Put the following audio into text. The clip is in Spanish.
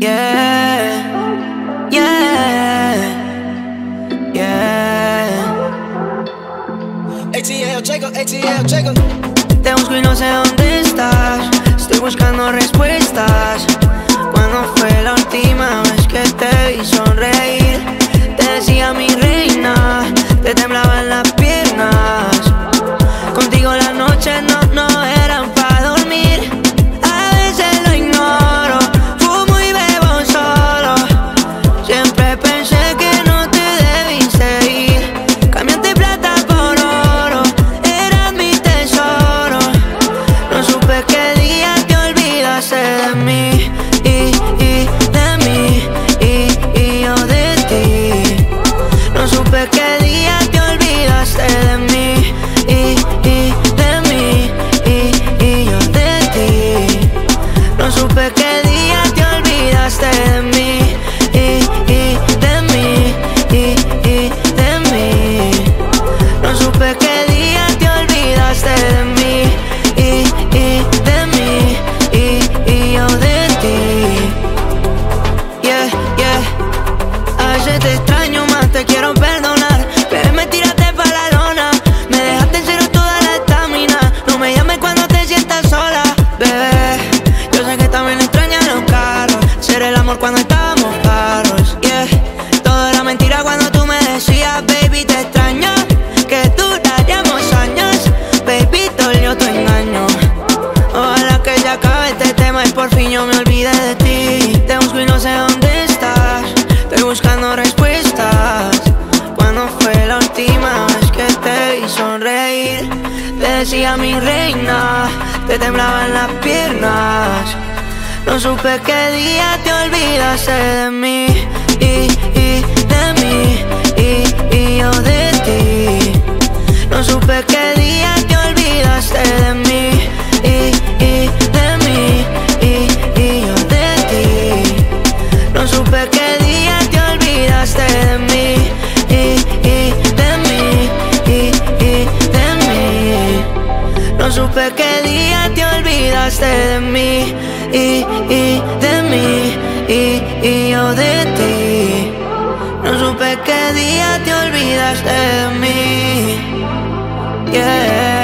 Yeah, yeah, yeah. ATL, Jacob, ATL, Jacob. Te busco y no sé dónde estás. Estoy buscando respuestas. Qué día te olvidaste de mí. Y, y de mí, y, y de mí. No supe qué día te olvidaste de mí. Y, y de mí, y, y yo de ti. Yeah, yeah. A veces te extraño más, te quiero perdonar. Pero me tiraste pa' la lona. Me dejaste en cero toda la estamina. No me llames cuando te sientas sola, bebé. Por fin yo me olvide de ti. Te busco y no sé dónde estás. Estoy buscando respuestas. ¿Cuándo fue la última vez que te vi sonreír? Te decía mi reina, te temblaban las piernas. No supe qué día te olvidaste de mí. No supe qué día te olvidaste de mí y, y de mí y, y yo de ti. No supe qué día te olvidaste de mí. Yeah.